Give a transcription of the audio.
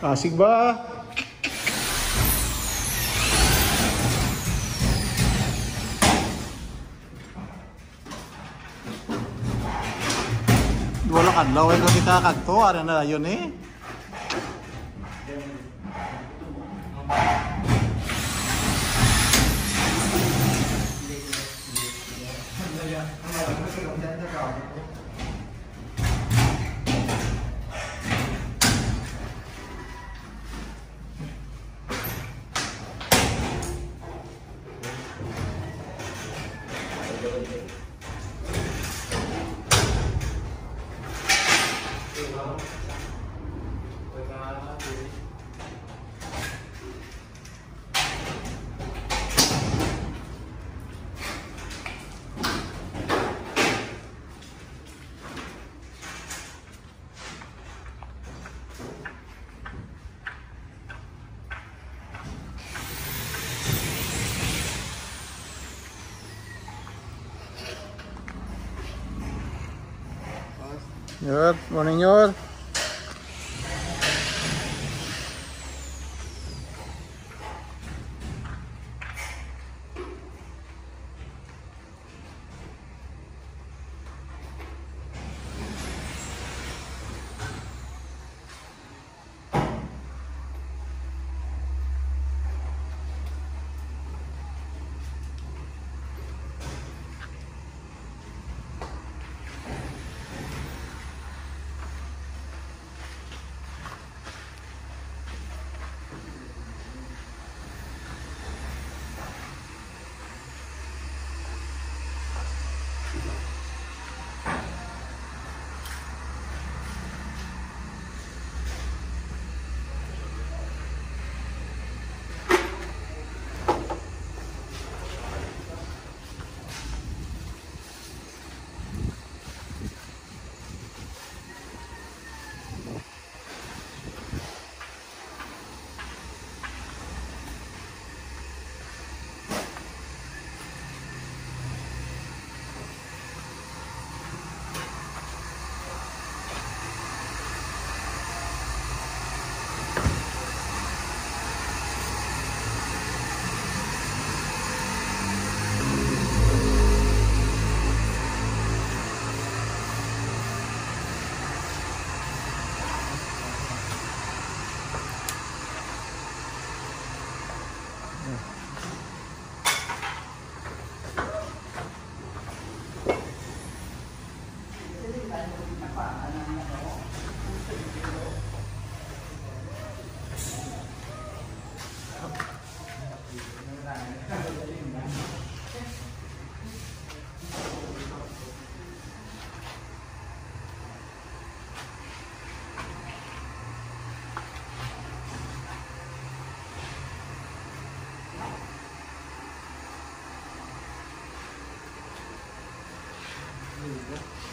Asig ba? Wala kan law ko kita kadto ara na yun eh. availability. Señor, buen señor. Thank you.